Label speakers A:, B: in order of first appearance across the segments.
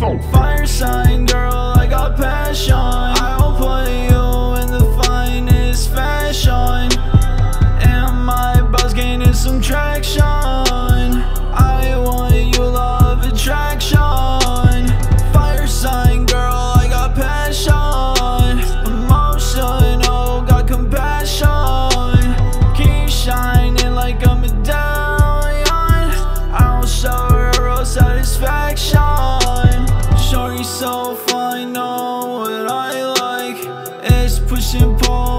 A: Fire sign girl, I got passion. 心房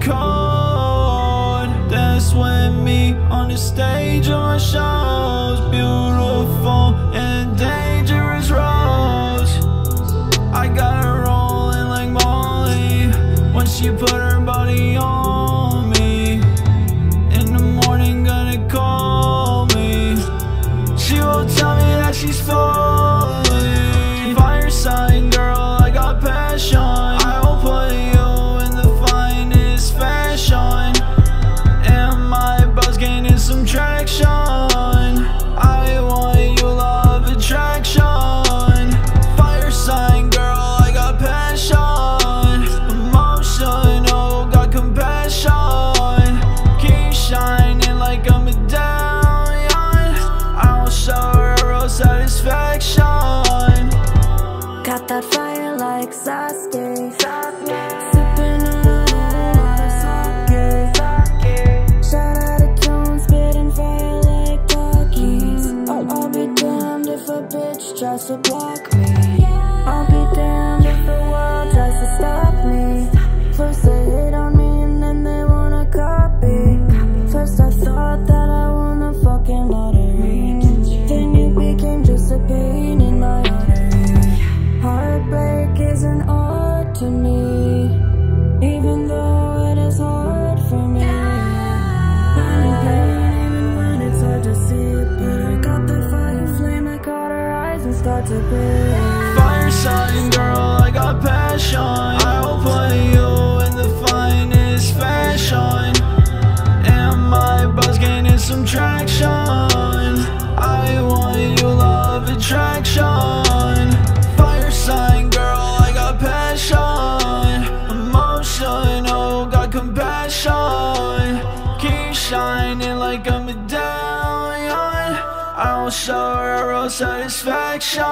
A: code Dance with me on the stage my shows Beautiful and dangerous roads. I got her rolling like Molly. When she put her body on a
B: bitch tries to block me. I'll be damned if the world tries to stop me. First they hate on me and then they wanna copy. First I thought that I won the fucking lottery. Then you became just a pain in my artery. Heartbreak is an art to me, even though it is hard for me. Start to breathe.
A: Fire sign, girl, I got passion. I'll put you in the finest fashion. And my boss gaining some traction. I want you, love attraction. Fire sign, girl, I got passion. Emotional, got compassion. Keep shining like a medallion Show satisfaction